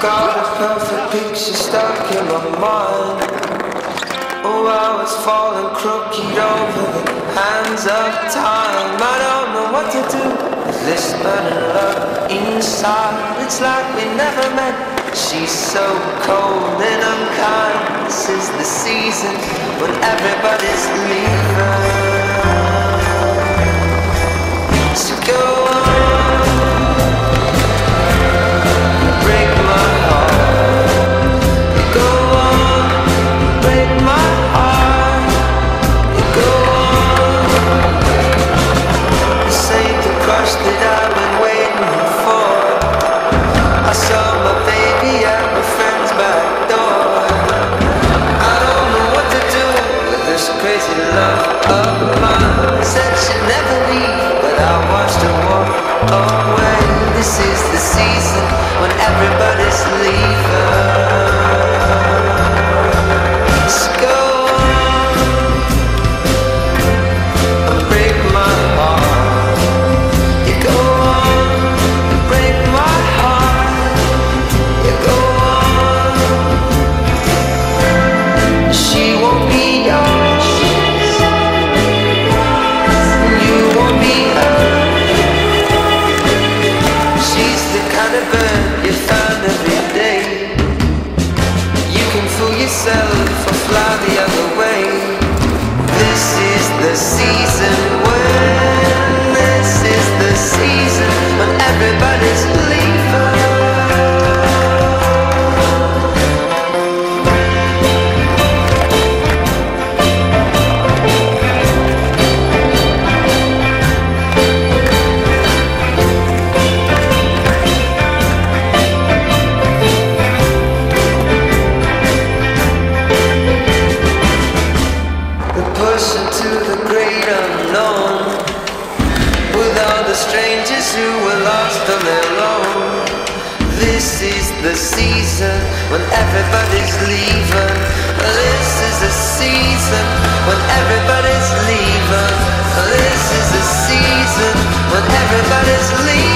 got a perfect picture stuck in my mind. Oh, I was falling crooked over the hands of time. I don't know what to do with this burning love inside. It's like we never met. She's so cold and unkind. This is the season when everybody's leaving. I watched her walk away. This into the great unknown. With all the strangers who were lost on their own. This is the season when everybody's leaving. This is the season when everybody's leaving. This is the season when everybody's leaving.